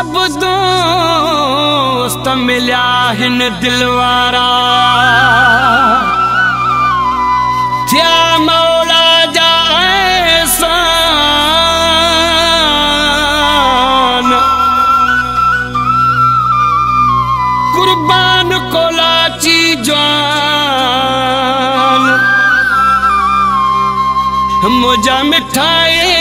سڀ دوست مليا هن دل وارا ٿيا مولا جا ڪربان ڪولاچي جو منهنجا مٺائي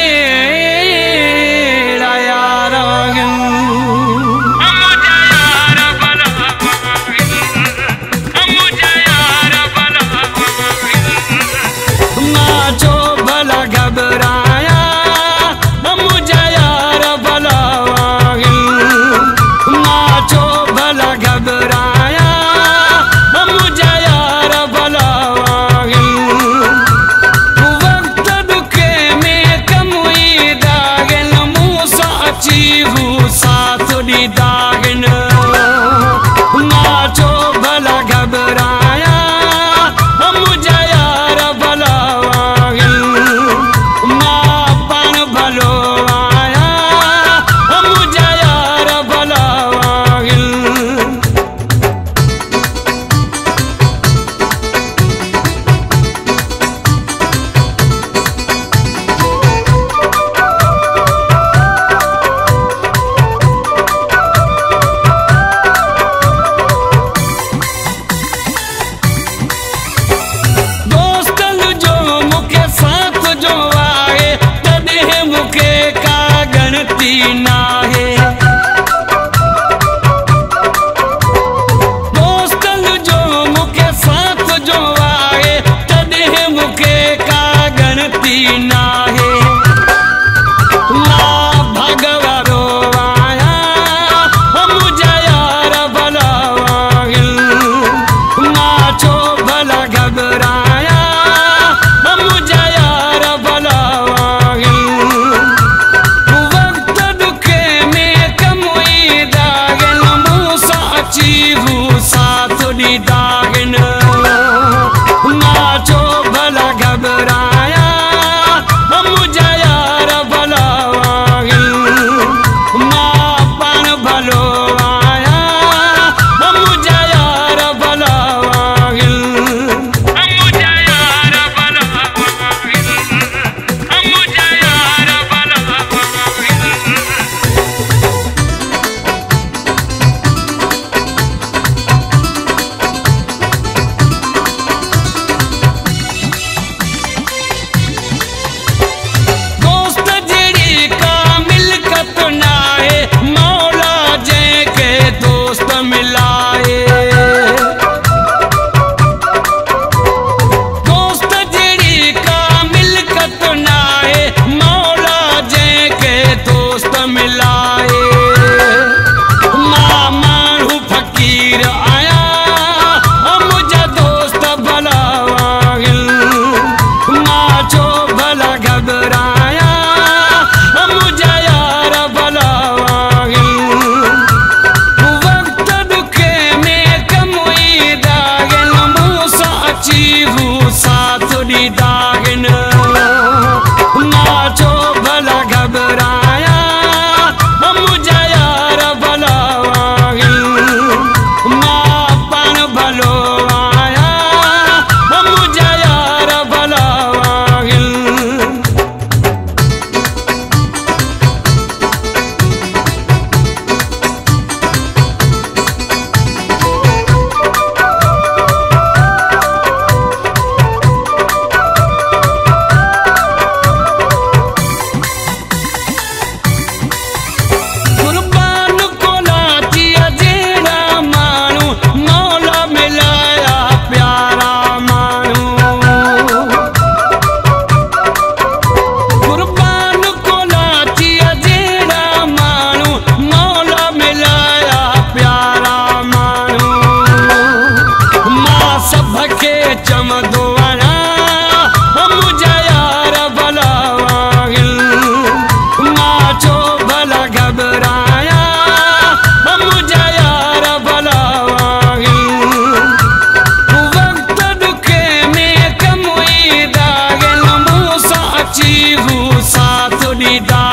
गणती ना है। दोस्तन जो मुखे साथ जो आए तद का गणती ना Happy vida